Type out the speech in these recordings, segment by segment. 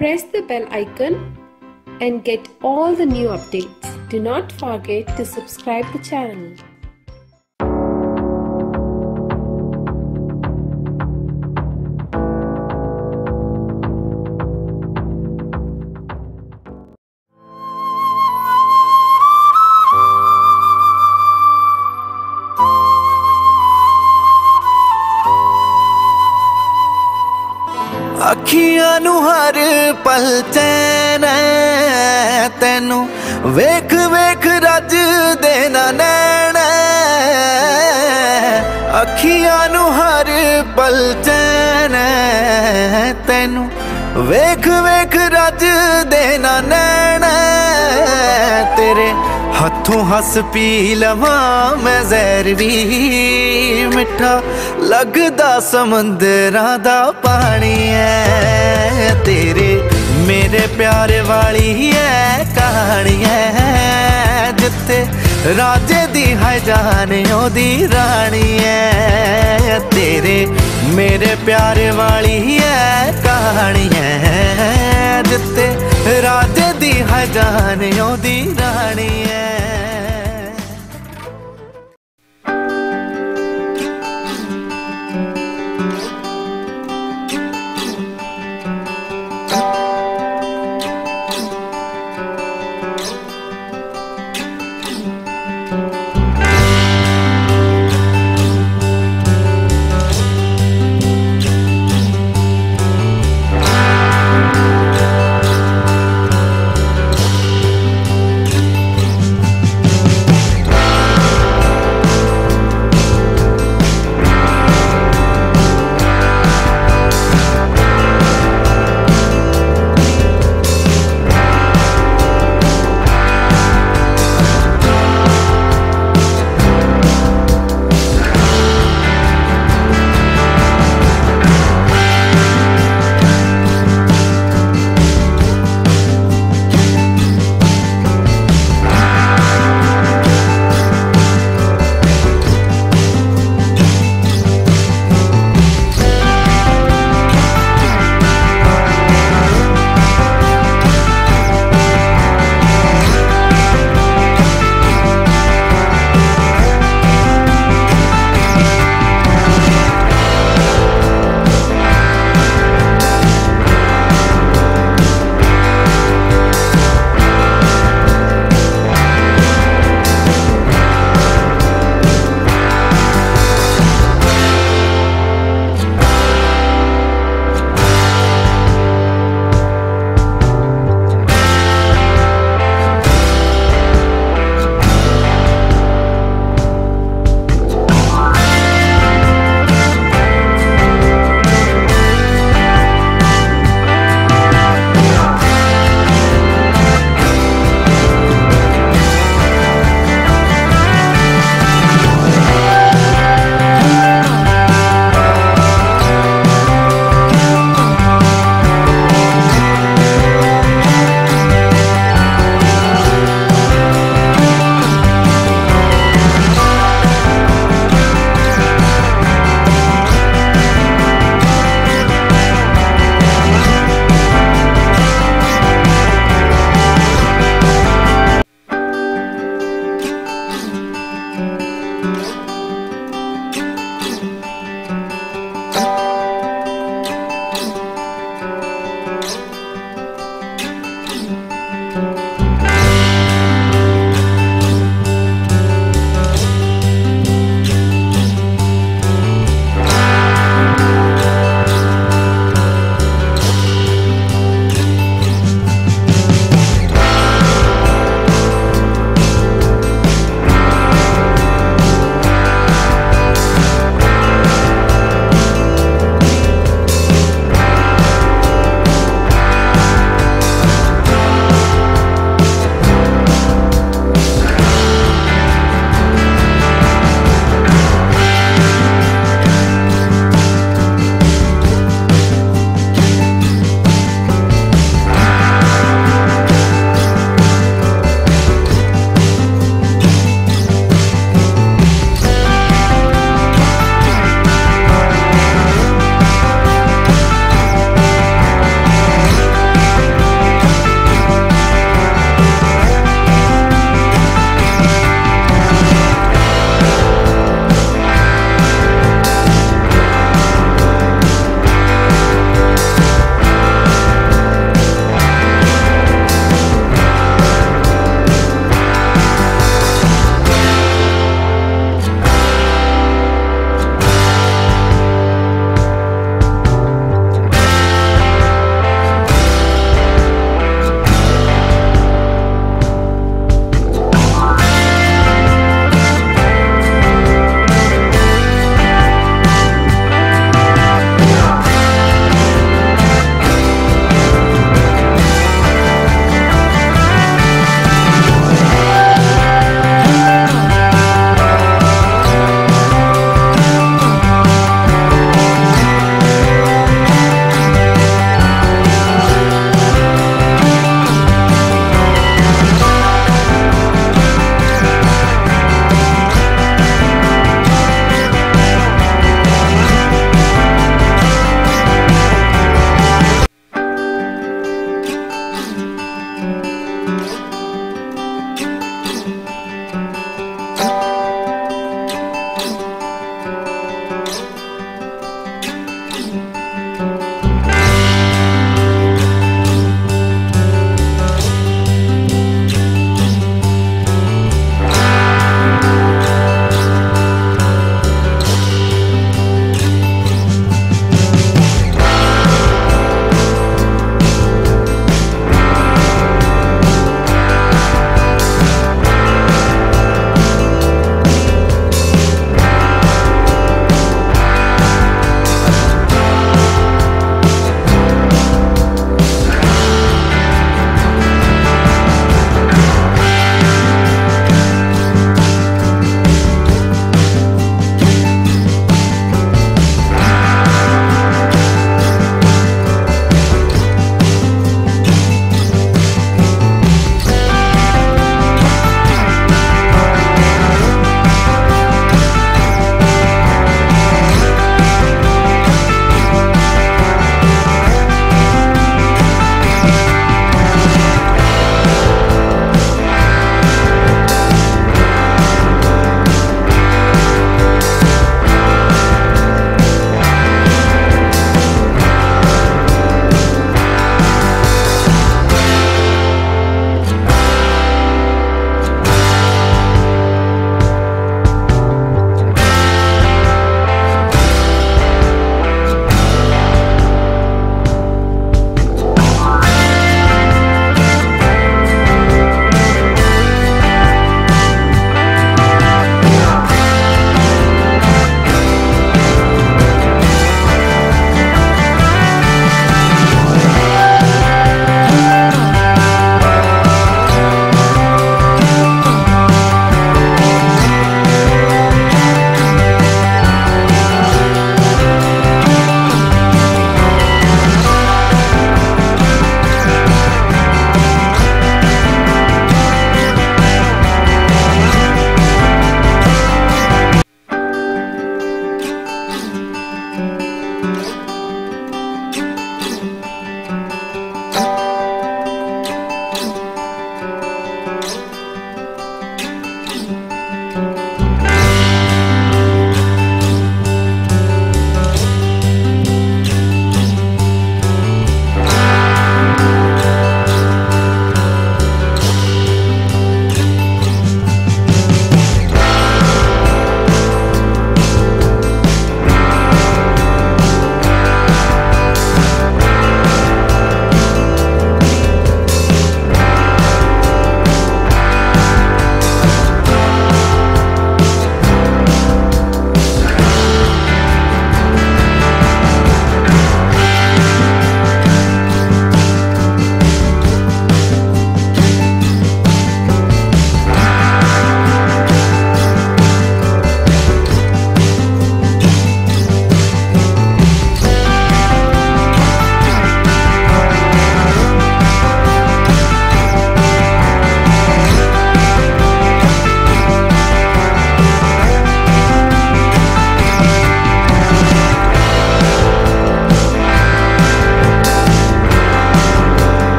press the bell icon and get all the new updates. Do not forget to subscribe the channel. ਅੱਖੀਆਂ ਨੂੰ ਹਰ ਪਲ ਚੈਨ ਤੈਨੂੰ ਵੇਖ ਵੇਖ ਰੱਜ ਦੇਣਾ ਨੈਣ ਅੱਖੀਆਂ ਨੂੰ ਹਰ ਪਲ ਚੈਨ ਤੈਨੂੰ ਵੇਖ ਵੇਖ ਰੱਜ ਦੇਣਾ ਨਾ ਨੈਣ ਤੇਰੇ ਹੱਥੋਂ ਹੱਸ ਪੀ ਲਵਾਂ ਮੈਂ ਜ਼ਹਿਰ ਵੀ ਮਿੱਠਾ। ਲੱਗਦਾ ਸਮੁੰਦਰਾਂ ਦਾ ਪਾਣੀ ਐ। ਤੇਰੇ, ਮੇਰੇ ਪਿਆਰ ਵਾਲੀ ਐ ਕਹਾਣੀ ਐ। ਜਿੱਥੇ ਰਾਜੇ ਦੀ ਹੈ ਜਾਨ ਉਹਦੀ ਰਾਣੀ ਐ। ਤੇਰੇ, ਮੇਰੇ ਪਿਆਰ ਵਾਲੀ ਐ ਕਹਾਣੀ ਐ। ਜਿੱਥੇ ਰਾਜੇ ਦੀ ਹੈ ਜਾਨ ਉਹਦੀ ਰਾਣੀ ਐ।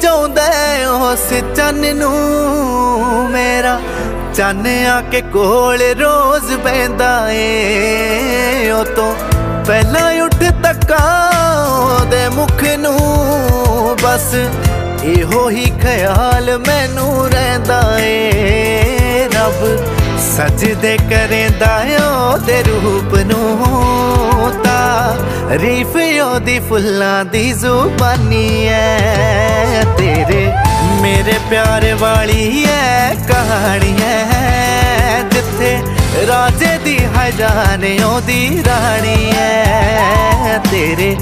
ਚਾਹੁੰਦਾ ਉਸ ਚੰਨ ਨੂੰ ਮੇਰਾ। ਚੰਨ ਆ ਕੇ ਕੋਲ ਰੋਜ਼ ਬੈੰਦਾ ਏ। ਉਹ ਤੋਂ ਪਹਿਲਾਂ ਉੱਠ ਤੱਕਾ ਉਹਦੇ ਮੁਖ ਨੂੰ। ਬਸ ਇਹੋ ਹੀ ਖਿਆਲ ਮੈਨੂੰ ਰਹਿੰਦਾ ਏ। ਰੱਬ ਸਜਦੇ ਕਰੇਂਦਾ ਉਹਦੇ ਰੂਪ ਨੂੰ ਤਾਂ। ਰੀਫ ਉਹਦੀ ਫੁੱਲਾਂ ਦੀ ਜ਼ੁਬਾਨੀ ਐ। ਤੇਰੇ ਮੇਰੇ ਪਿਆਰ ਵਾਲੀ ਐ ਕਹਾਣੀ ਐ। ਜਿੱਥੇ ਰਾਜੇ ਦੀ ਹਜ਼ਾਨੇ ਉਹਦੀ ਰਾਣੀ ਐ। ਤੇਰੇ